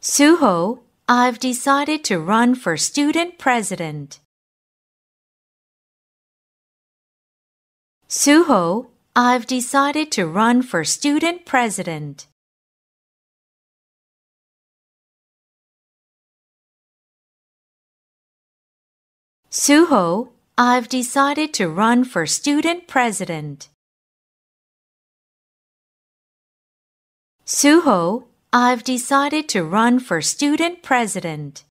Suho, I've decided to run for student president. Suho, I've decided to run for student president. Suho, I've decided to run for student president. Suho, I've decided to run for student president.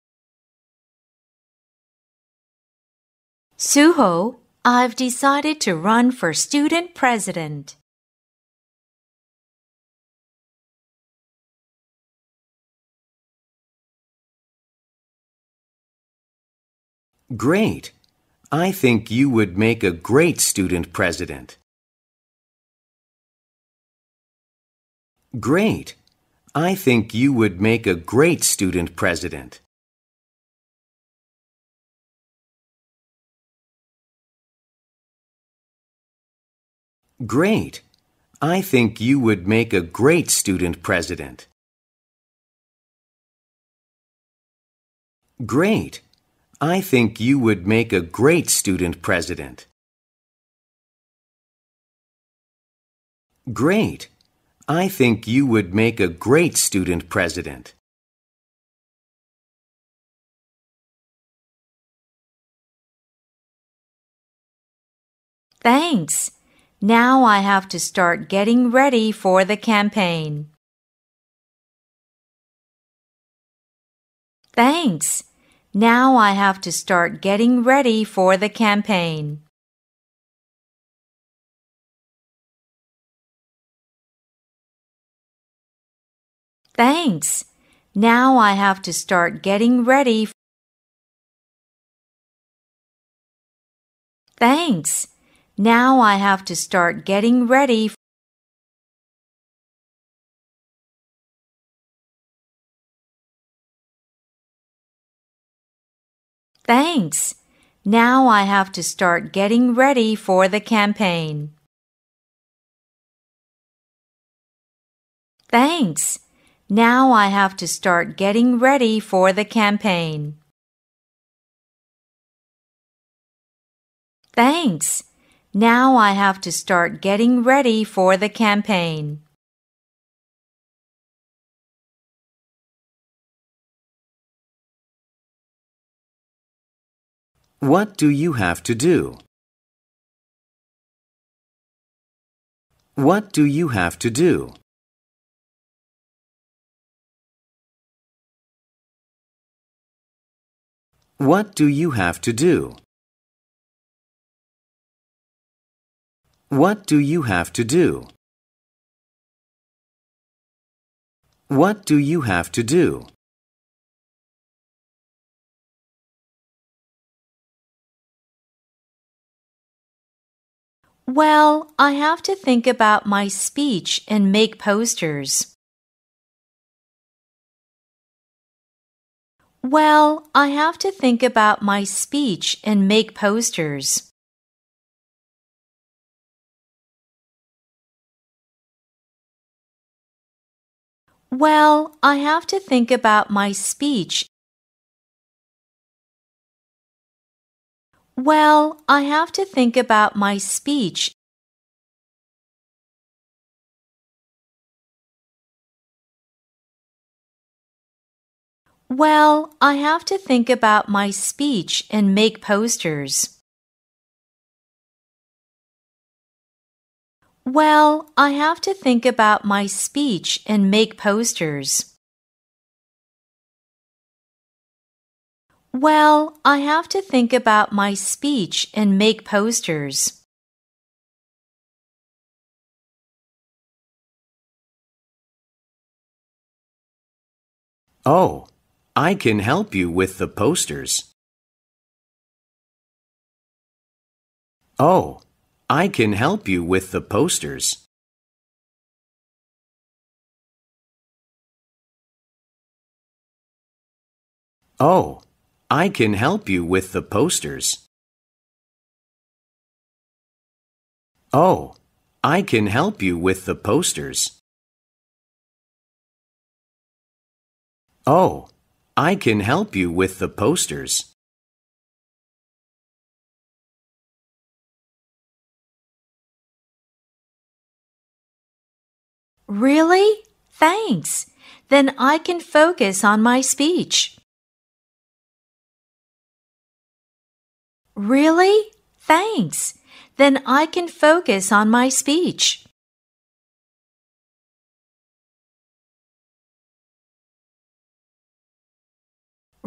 Suho, I've decided to run for student president. Great. I think you would make a great student president. Great. I think you would make a great student president. Great. I think you would make a great student president. Great. I think you would make a great student president. Great. I think you would make a great student president. Thanks. Now I have to start getting ready for the campaign. Thanks. Now I have to start getting ready for the campaign. Thanks. Now I have to start getting ready. Thanks. Now I have to start getting ready. Thanks. Now I have to start getting ready for the campaign. Thanks. Now I have to start getting ready for the campaign. Thanks. Now I have to start getting ready for the campaign. What do you have to do? What do you have to do? What do you have to do? What do you have to do? What do you have to do? Well, I have to think about my speech and make posters. Well, I have to think about my speech and make posters. Well, I have to think about my speech. Well, I have to think about my speech. Well, I have to think about my speech and make posters. Well, I have to think about my speech and make posters. Well, I have to think about my speech and make posters. Oh, I can help you with the posters. Oh, I can help you with the posters. Oh, I can help you with the posters. Oh, I can help you with the posters. Oh, I can help you with the posters. Really? Thanks. Then I can focus on my speech. Really? Thanks. Then I can focus on my speech.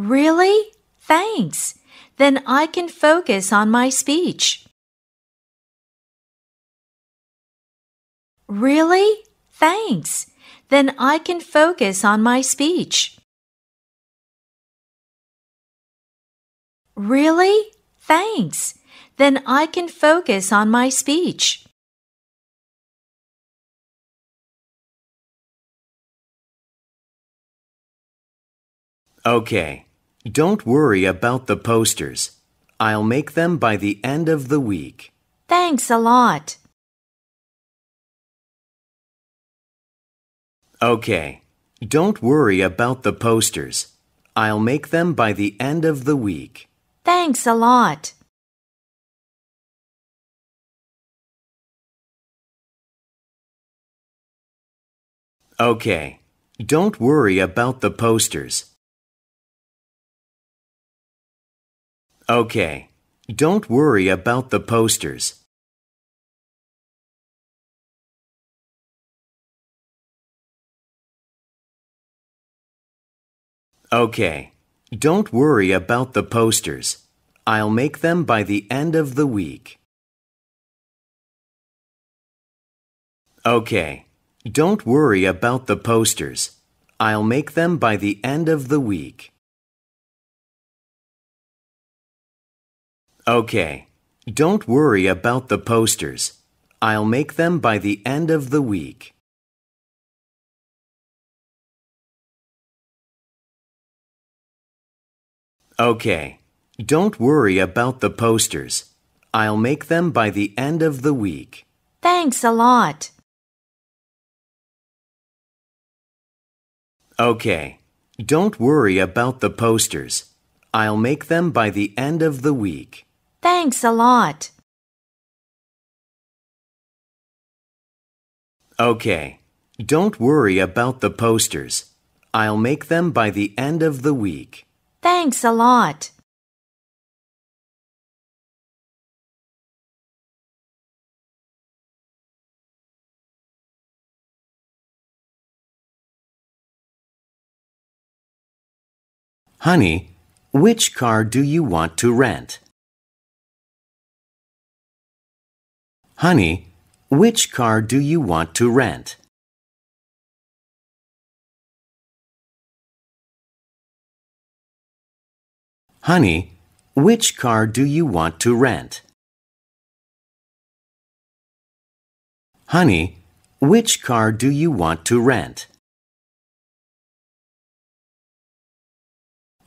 Really? Thanks. Then I can focus on my speech. Really? Thanks. Then I can focus on my speech. Really? Thanks. Then I can focus on my speech. Okay. Don't worry about the posters. I'll make them by the end of the week. Thanks a lot. Okay. Don't worry about the posters. I'll make them by the end of the week. Thanks a lot. Okay. Don't worry about the posters. Okay. Don't worry about the posters. Okay. Don't worry about the posters. I'll make them by the end of the week. Okay. Don't worry about the posters. I'll make them by the end of the week. Okay. Don't worry about the posters. I'll make them by the end of the week. Okay. Don't worry about the posters. I'll make them by the end of the week. Thanks a lot. Okay. Don't worry about the posters. I'll make them by the end of the week. Thanks a lot. Okay. Don't worry about the posters. I'll make them by the end of the week. Thanks a lot. Honey, which car do you want to rent? Honey, which car do you want to rent? Honey, which car do you want to rent? Honey, which car do you want to rent?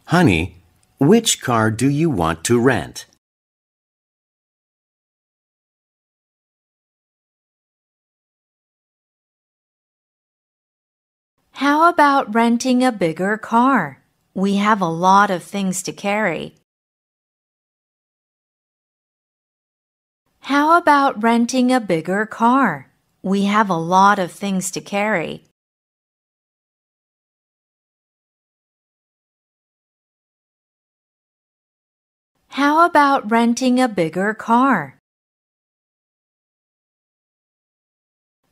Honey, which car do you want to rent? How about renting a bigger car? We have a lot of things to carry. How about renting a bigger car? We have a lot of things to carry. How about renting a bigger car?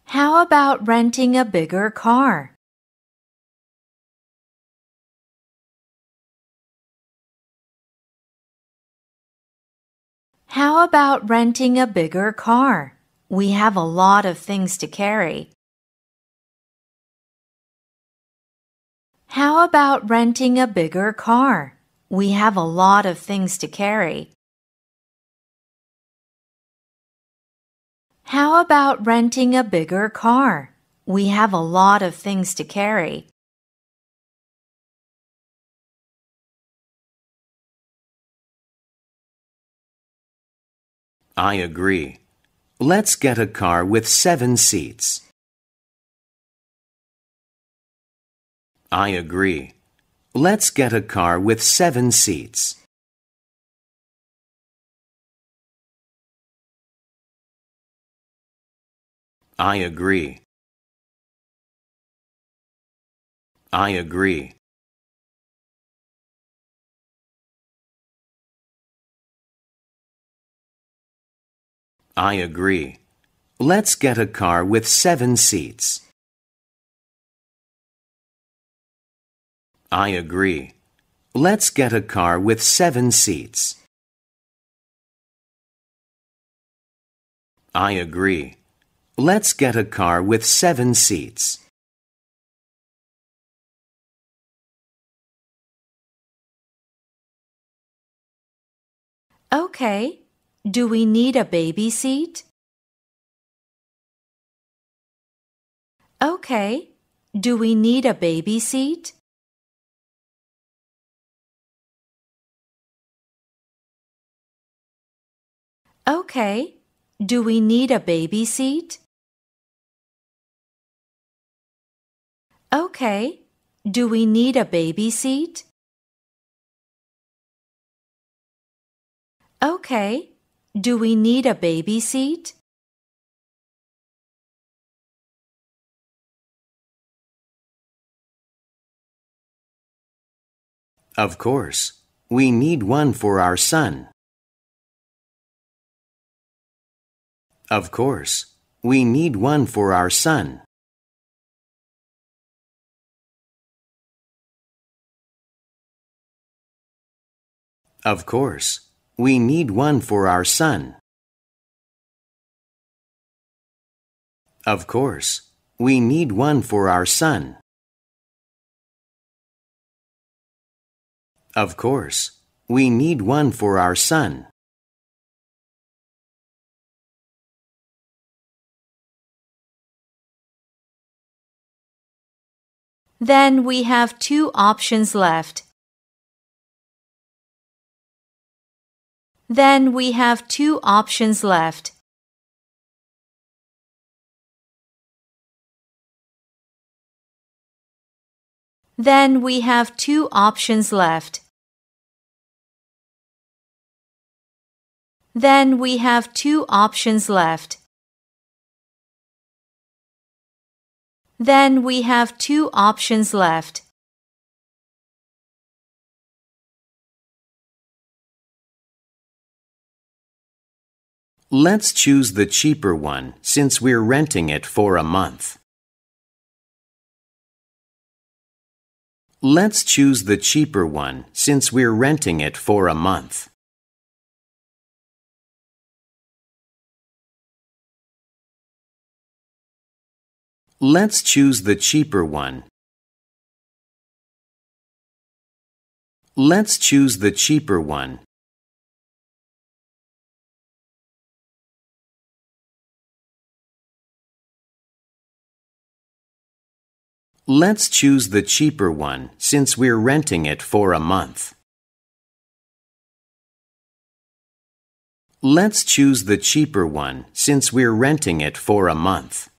How about renting a bigger car? How about renting a bigger car? We have a lot of things to carry. How about renting a bigger car? We have a lot of things to carry. How about renting a bigger car? We have a lot of things to carry. I agree. Let's get a car with seven seats. I agree. Let's get a car with seven seats. I agree. I agree. I agree. Let's get a car with seven seats. I agree. Let's get a car with seven seats. I agree. Let's get a car with seven seats. Okay. Do we need a baby seat? Okay. Do we need a baby seat? Okay. Do we need a baby seat? Okay. Do we need a baby seat? Okay. Do we need a baby seat? Of course. We need one for our son. Of course. We need one for our son. Of course. We need one for our son. Of course. We need one for our son. Of course. We need one for our son. Then we have two options left. Then we have two options left. Then we have two options left. Then we have two options left. Then we have two options left. Let's choose the cheaper one since we're renting it for a month. Let's choose the cheaper one since we're renting it for a month. Let's choose the cheaper one. Let's choose the cheaper one. Let's choose the cheaper one since we're renting it for a month. Let's choose the cheaper one since we're renting it for a month.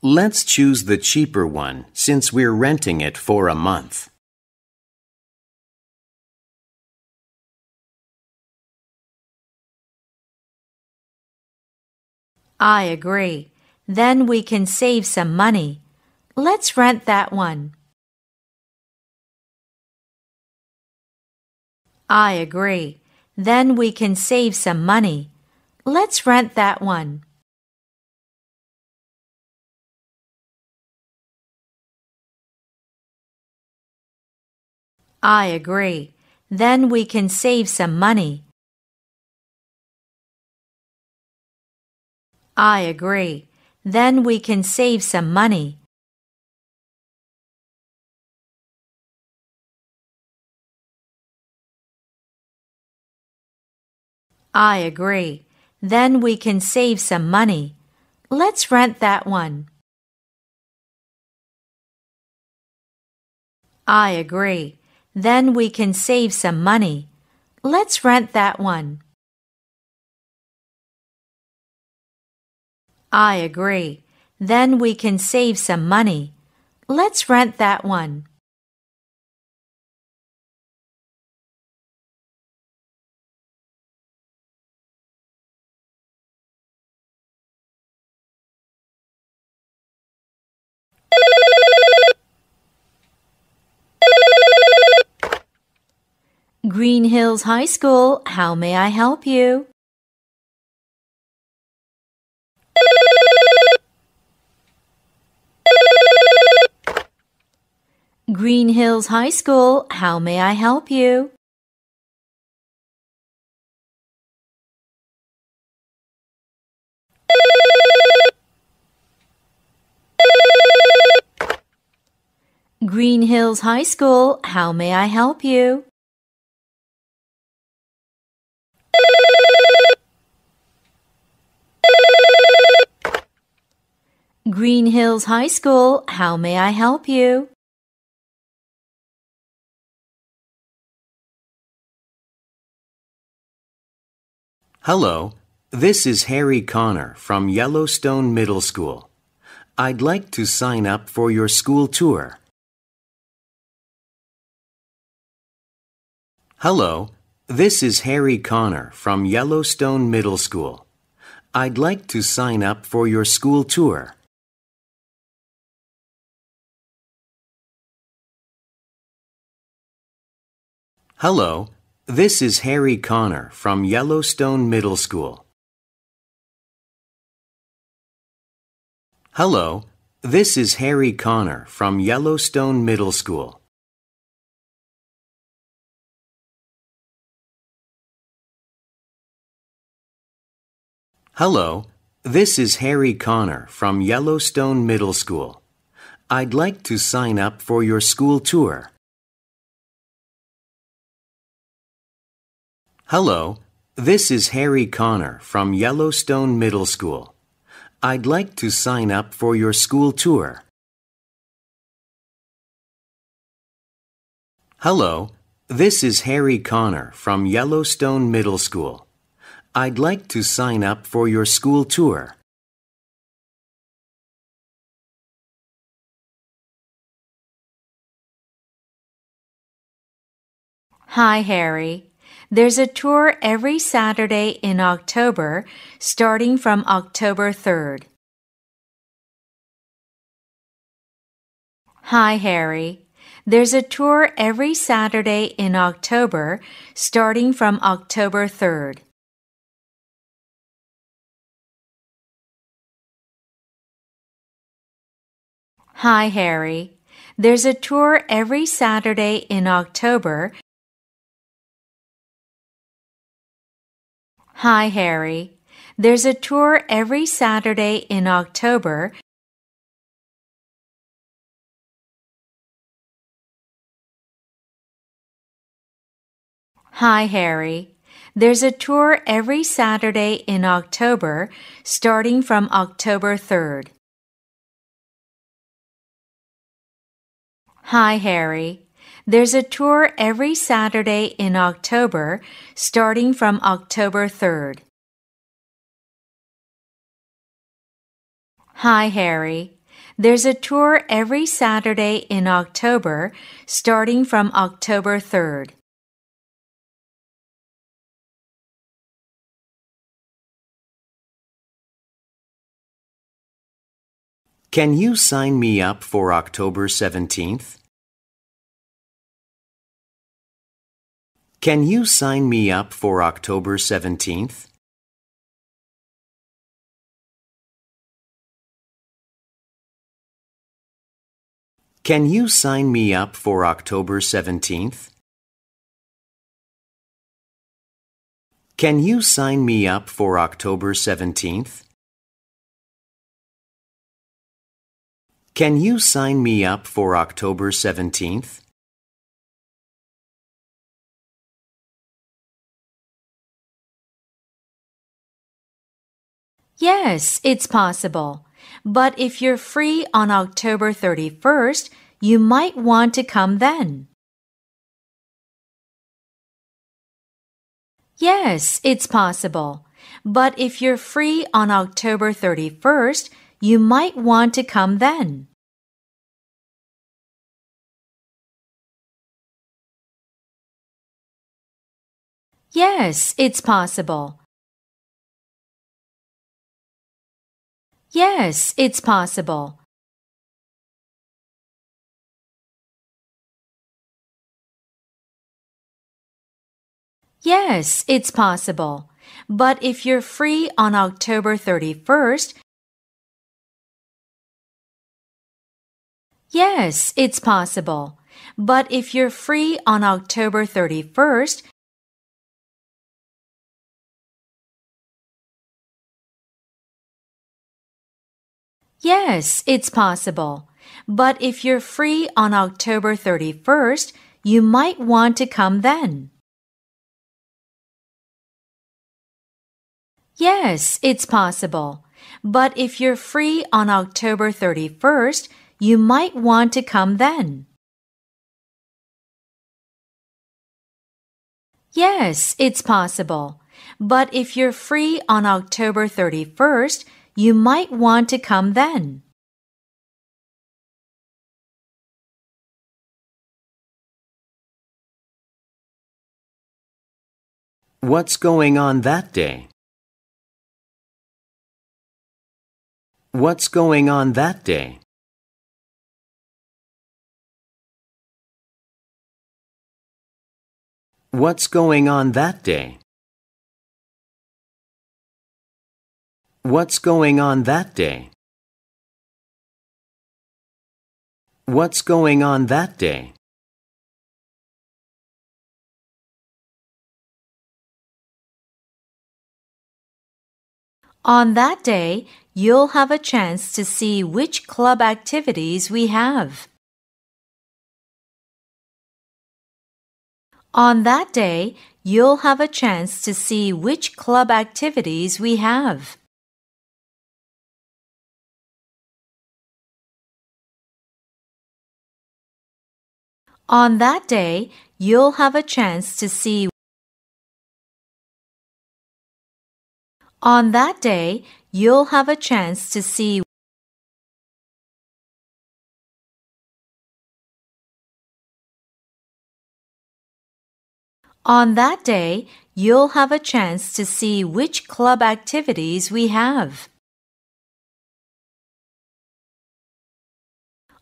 Let's choose the cheaper one since we're renting it for a month. I agree. Then we can save some money. Let's rent that one. I agree. Then we can save some money. Let's rent that one. I agree. Then we can save some money. I agree. Then we can save some money. I agree. Then we can save some money. Let's rent that one. I agree. Then we can save some money. Let's rent that one. I agree. Then we can save some money. Let's rent that one. Green Hills High School, how may I help you? Green Hills High School, how may I help you? Green Hills High School, how may I help you? Green Hills High School, how may I help you? Hello, this is Harry Connor from Yellowstone Middle School. I'd like to sign up for your school tour. Hello, this is Harry Connor from Yellowstone Middle School. I'd like to sign up for your school tour. Hello, this is Harry Connor from Yellowstone Middle School. Hello, this is Harry Connor from Yellowstone Middle School. Hello, this is Harry Connor from Yellowstone Middle School. I'd like to sign up for your school tour. Hello, this is Harry Connor from Yellowstone Middle School. I'd like to sign up for your school tour. Hello, this is Harry Connor from Yellowstone Middle School. I'd like to sign up for your school tour. Hi, Harry. There's a tour every Saturday in October, starting from October 3rd. Hi, Harry. There's a tour every Saturday in October, starting from October 3rd. Hi, Harry. There's a tour every Saturday in October, Hi, Harry. There's a tour every Saturday in October. Hi, Harry. There's a tour every Saturday in October, starting from October 3rd. Hi, Harry. There's a tour every Saturday in October, starting from October 3rd. Hi, Harry. There's a tour every Saturday in October, starting from October 3rd. Can you sign me up for October 17th? Can you sign me up for October 17th? Can you sign me up for October 17th? Can you sign me up for October 17th? Can you sign me up for October 17th? Yes, it's possible. But if you're free on October 31st, you might want to come then. Yes, it's possible. But if you're free on October 31st, you might want to come then. Yes, it's possible. Yes, it's possible. Yes, it's possible. But if you're free on October 31st, Yes, it's possible. But if you're free on October 31st, Yes, it's possible. But if you're free on October 31st, you might want to come then. Yes, it's possible. But if you're free on October 31st, you might want to come then. Yes, it's possible. But if you're free on October 31st, you might want to come then. What's going on that day? What's going on that day? What's going on that day? What's going on that day? What's going on that day? On that day, you'll have a chance to see which club activities we have. On that day, you'll have a chance to see which club activities we have. On that day, you'll have a chance to see On that day, you'll have a chance to see On that day, you'll have a chance to see which club activities we have.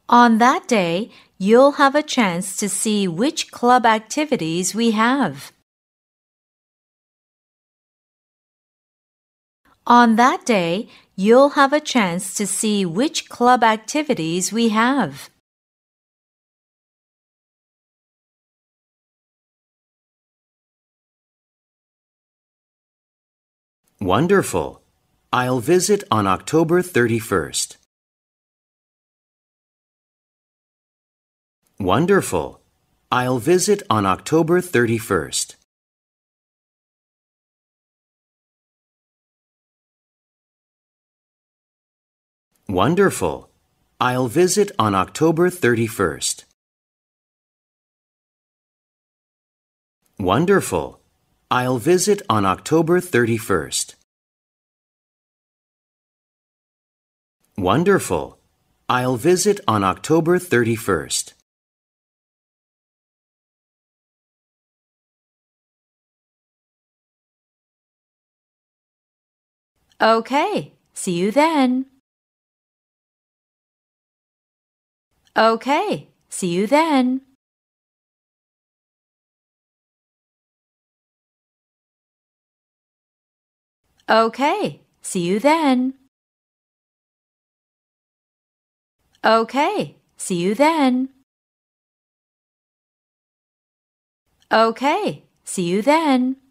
On that day, you'll have a chance to see which club activities we have. On that day, you'll have a chance to see which club activities we have. Wonderful. I'll visit on October 31st. Wonderful. I'll visit on October 31st. Wonderful. I'll visit on October 31st. Wonderful. I'll visit on October 31st. Wonderful. I'll visit on October 31st. Okay, see you then. Okay, see you then. Okay, see you then. Okay, see you then. Okay, see you then.